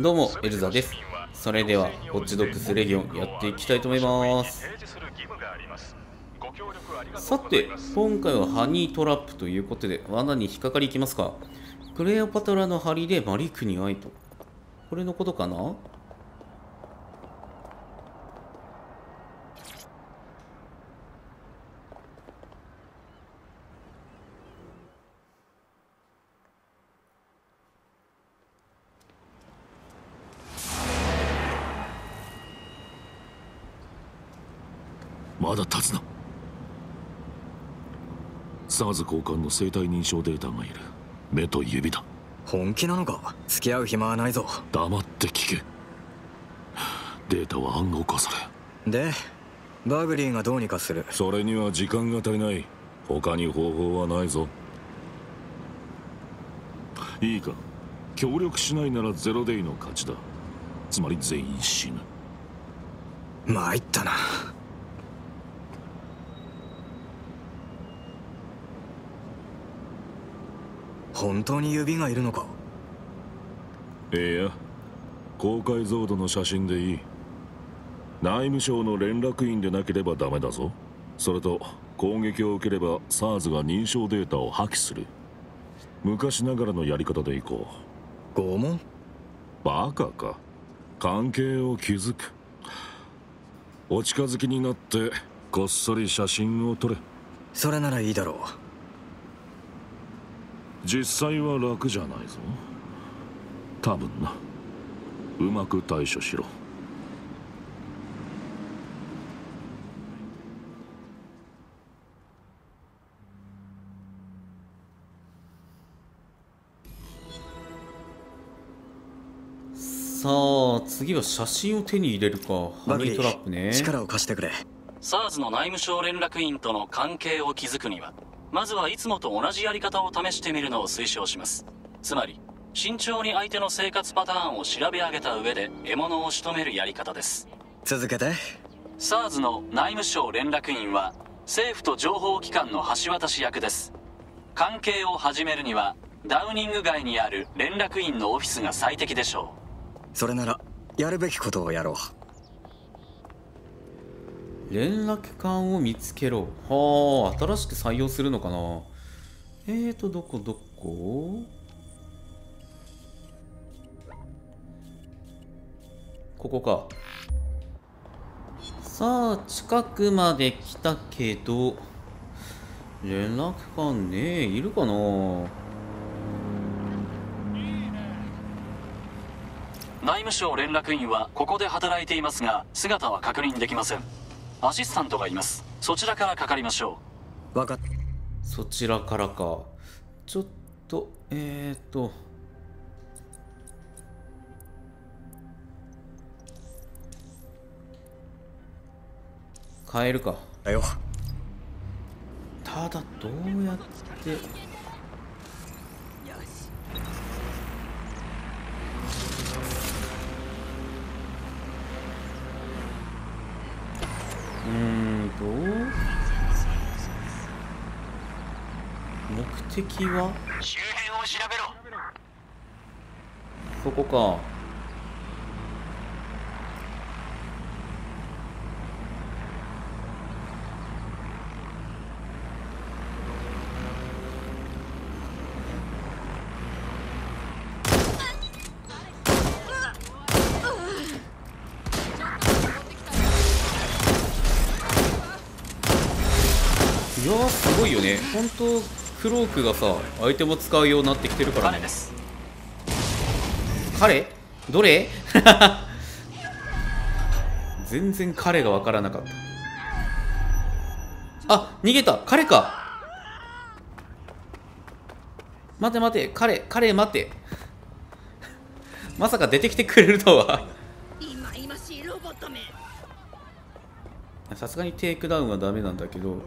どうも、エルザです。それでは、ウォッチドックスレギオンやっていきたいと思います。さて、今回はハニートラップということで、罠に引っかかりいきますか。クレオパトラの針でマリクに会いと。これのことかな？まだ立つな。SARS 交換の生体認証データがいる。目と指だ。本気なのか？付き合う暇はないぞ。黙って聞け。データは暗号化され。でバグリーがどうにかする？それには時間が足りない。他に方法はないぞ。いいか。協力しないならゼロデイの勝ちだ。つまり全員死ぬ。参ったな本当に指がいるのか？いや。高解像度の写真でいい。内務省の連絡員でなければダメだぞ。それと攻撃を受ければ SARS が認証データを破棄する。昔ながらのやり方でいこ拷問？うバカか。関係を築く。お近づきになってこっそり写真を撮れ。それならいいだろ実際は楽じゃないぞ。多分な。うまく対処しろ。さあ、次は写真を手に入れるか。ハニーバグリトラップね。ー。力を貸してくれ。SARS の内務省連絡員との関係を築くにはまずはいつもと同じやり方を試してみるのを推奨します。つまり慎重に相手の生活パターンを調べ上げた上で獲物を仕留めるやり方です。続けて。SARS の内務省連絡員は政府と情報機関の橋渡し役です。関係を始めるにはダウニング街にある連絡員のオフィスが最適でしょそれならやるべきことをやろう連絡管を見つけろ。はあ、新しく採用するのかなえーと、どこどこ？ここか。さあ、近くまで来たけど、連絡管ねえ、いるかな？内務省連絡員はここで働いていますが姿は確認できませんアシスタントがいますそちらからかかりましょ分かっそちらからか。ちょっと、えーと。変えるか。たよただ、どうやって。うーんと。目的は？周辺を調べろ。そこか。いやーすごいよね。本当クロークがさアイテムを使うようになってきてるからね。彼です。彼？どれ？全然彼が分からなかった。あ逃げた。彼か。待て待て。彼彼待て。まさか出てきてくれるとは。さすがにテイクダウンはダメなんだけど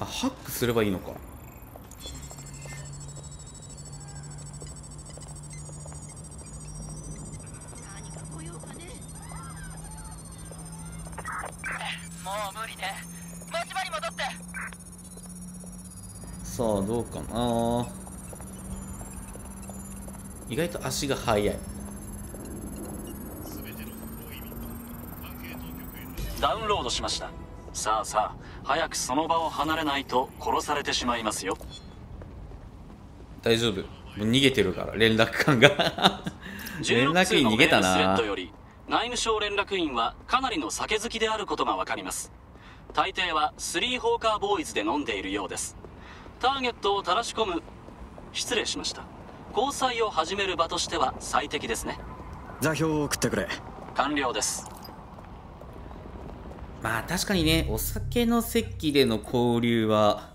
あハックすればいいのか。さあどうかな。意外と足が速い。ダウンロードしました。さあさあ早くその場を離れないと殺されてしまいますよ。大丈夫。もう逃げてるから連絡官が。連絡員逃げた16通のメールスレッなドより内務省連絡員はかなりの酒好きであることが分かります。大抵はスリーホーカーボーイズで飲んでいるようです。ターゲットを垂らし込む失礼しました。交際を始める場としては最適ですね。座標を送ってくれ。完了ですまあ確かにねお酒の席での交流は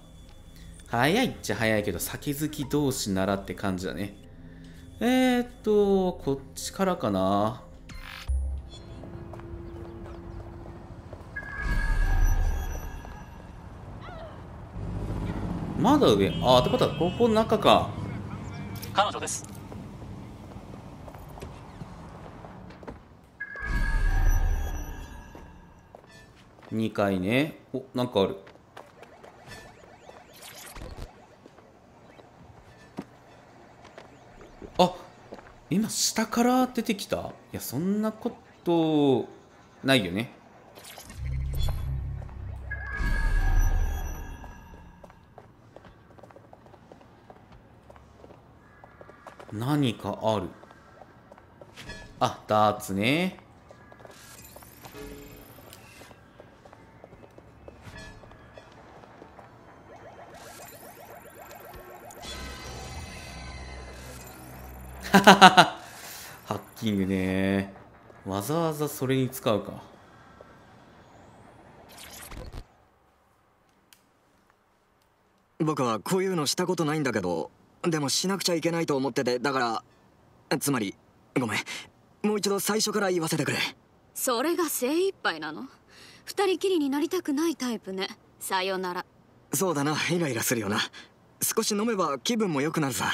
早いっちゃ早いけど酒好き同士ならって感じだね。えー、っとこっちからかな。まだ上？あってことはここ中か。彼女です。2階ね。おなんかある。あ今下から出てきた。いやそんなことないよね。何かある。あダーツね。ハッキングね。わざわざそれに使うか。僕はこういうのしたことないんだけどでもしなくちゃいけないと思っててだからつまりごめん。もう一度最初から言わせてくれ。それが精一杯なの？二人きりになりたくないタイプね。さよなら。そうだな。イライラするよな。少し飲めば気分も良くなるさ。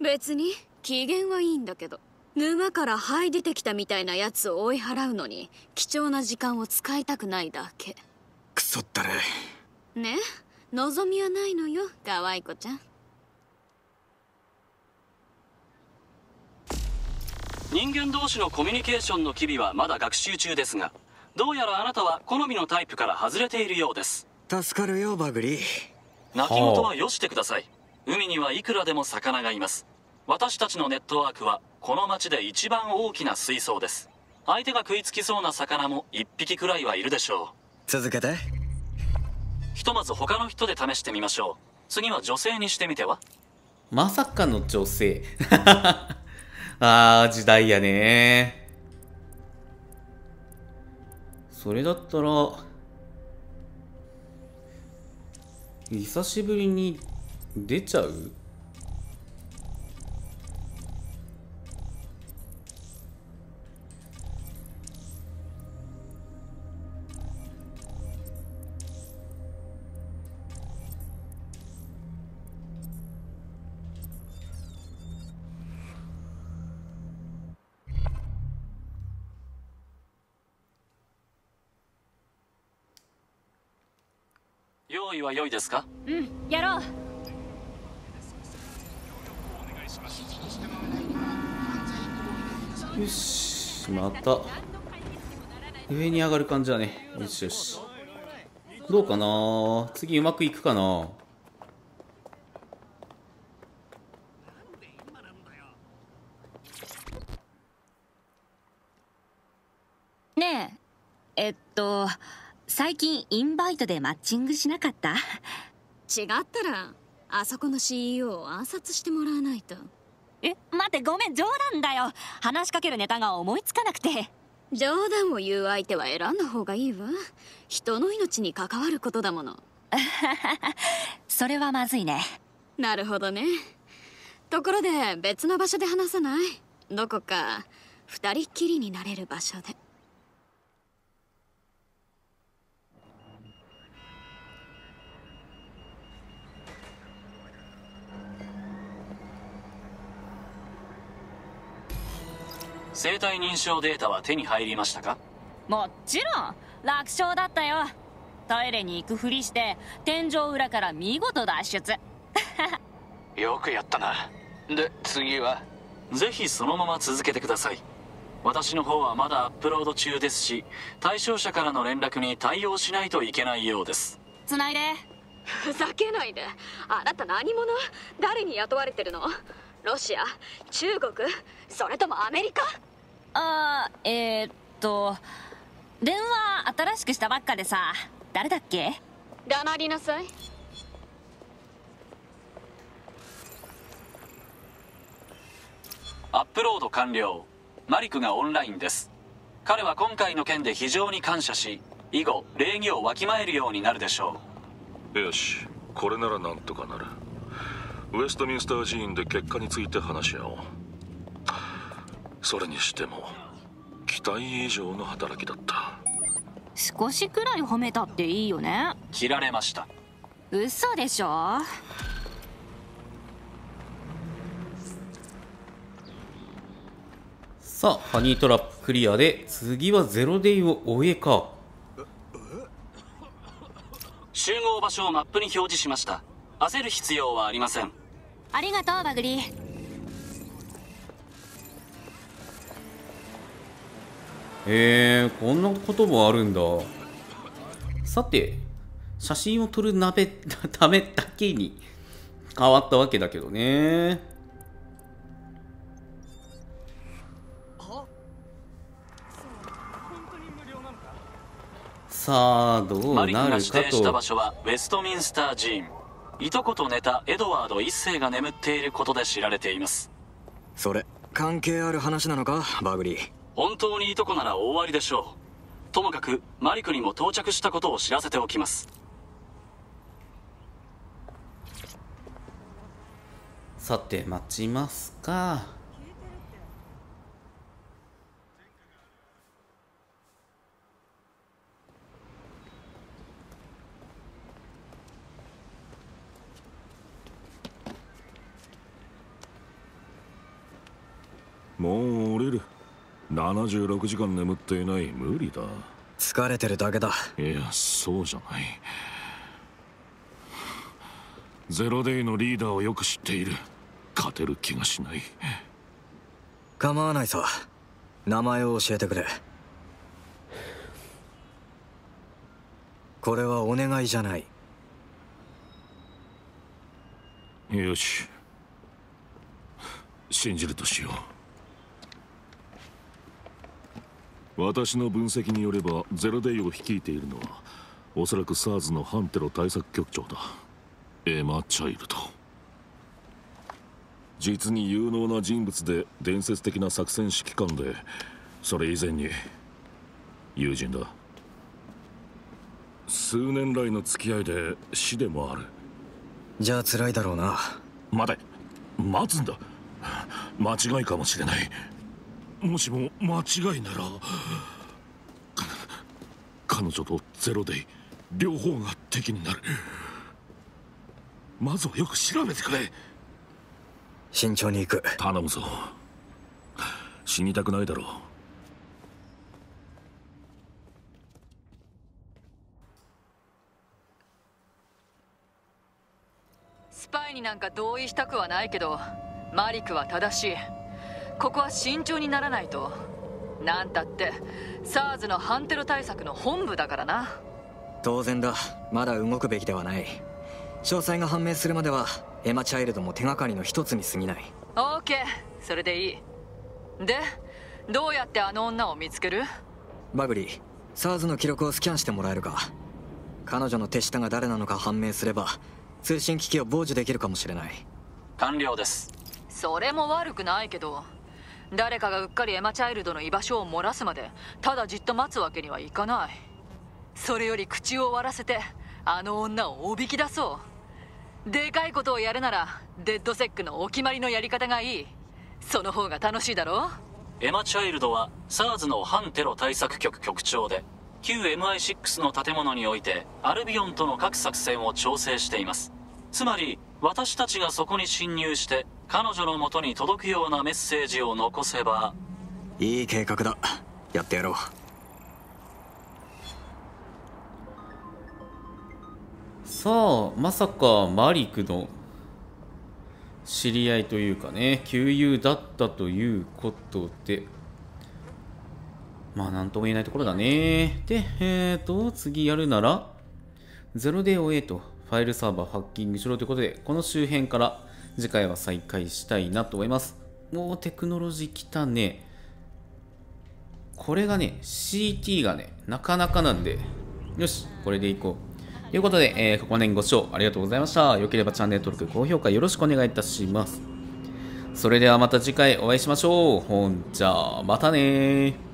別に機嫌はいいんだけど沼から這い出てきたみたいなやつを追い払うのに貴重な時間を使いたくないだけ。クソったれ。ね？望みはないのよ可愛い子ちゃん。人間同士のコミュニケーションの機微はまだ学習中ですがどうやらあなたは好みのタイプから外れているようです。助かるよバグリー。泣き言はよしてください。海にはいくらでも魚がいます私たちのネットワークはこの町で一番大きな水槽です。相手が食いつきそうな魚も1匹くらいはいるでしょ続けて。うひとまず他の人で試してみましょう。次は女性にしてみては？まさかの女性。あー時代やね。それだったら久しぶりに出ちゃう？用意は良いですか？うんやろう。よしまた。上に上がる感じだね。よしよし。どうかな？次うまくいくかな？ねええっと最近インバイトでマッチングしなかった？違ったらあそこの CEO を暗殺してもらわないと。え待ってごめん冗談だよ。話しかけるネタが思いつかなくて。冗談を言う相手は選んだ方がいいわ。人の命に関わることだもの。それはまずいね。なるほどね。ところで別の場所で話さない？どこか二人っきりになれる場所で生体認証データは手に入りましたか？もちろん楽勝だったよ。トイレに行くふりして天井裏から見事脱出。よくやったな。で次は？ぜひそのまま続けてください。私の方はまだアップロード中ですし対象者からの連絡に対応しないといけないようです。つないで。ふざけないで。あなた何者？誰に雇われてるの？ロシア中国それともアメリカ？あーえー、っと電話新しくしたばっかでさ誰だっけ？黙りなさいアップロード完了。マリクがオンラインです。彼は今回の件で非常に感謝し以後礼儀をわきまえるようになるでしょよしこれならなんとかなる。ウェストミンスター寺院で結果について話し合おうそれにしても期待以上の働きだった。少しくらい褒めたっていいよね。う切られました。嘘でしょ？さあハニートラップクリアで次はゼロデイを終えか。集合場所をマップに表示しました。焦る必要はありません。ありがとうバグリへえこんなこともあるんだ。さて写真を撮る鍋 ためだけに変わったわけだけどね。さあどうマリクなるかが指定した場と所はウェストミンスター寺院いとこと寝たエドワード一世が眠っていることで知られています。それ関係ある話なのかバグリー本当にいとこなら大ありでしょう。ともかくマリクにも到着したことを知らせておきます。さて待ちますか。もう降りる76時間眠っていない無理だ。疲れてるだけだ。いやそうじゃない。ゼロデイのリーダーをよく知っている。勝てる気がしない。構わないさ。名前を教えてくれ。これはお願いじゃない。よし。信じるとしよう私の分析によればゼロデイを率いているのはおそらく SARS のハンテロ対策局長だ。エマ・チャイルド。実に有能な人物で伝説的な作戦指揮官でそれ以前に友人だ。数年来の付き合いで死でもある。じゃあ辛いだろうな。待て。待つんだ。間違いかもしれないもしも間違いなら彼女とゼロデイ両方が敵になる。まずはよく調べてくれ。慎重に行く。頼むぞ。死にたくないだろう。スパイになんか同意したくはないけどマリクは正しいここは慎重にならないと。なんたって SARS のハンテロ対策の本部だからな。当然だ。まだ動くべきではない。詳細が判明するまではエマ・チャイルドも手がかりの一つに過ぎない。オーケー。それでいい。でどうやってあの女を見つける？バグリー SARS の記録をスキャンしてもらえるか。彼女の手下が誰なのか判明すれば通信機器を傍受できるかもしれない。完了です。それも悪くないけど誰かがうっかりエマ・チャイルドの居場所を漏らすまでただじっと待つわけにはいかない。それより口を割らせてあの女をおびき出そう。でかいことをやるならデッドセックのお決まりのやり方がいい。その方が楽しいだろエマ・チャイルドは SARS の反テロ対策局局長で旧 MI6 の建物においてアルビオンとの各作戦を調整しています。つまり私たちがそこに侵入して彼女のもとに届くようなメッセージを残せばいい計画だ。やってやろう。さあまさかマリクの知り合いというかね旧友だったということで。まあなんとも言えないところだね。でえっ、ー、と次やるなら0で終えとファイルサーバーハッキングしろということでこの周辺から次回は再開したいなと思いますもうテクノロジー来たねこれがね CT がねなかなかなんでよしこれでいこうということで、えー、ここまでご視聴ありがとうございました。よければチャンネル登録、高評価よろしくお願いいたします。それではまた次回お会いしましょう。ほんじゃ、またね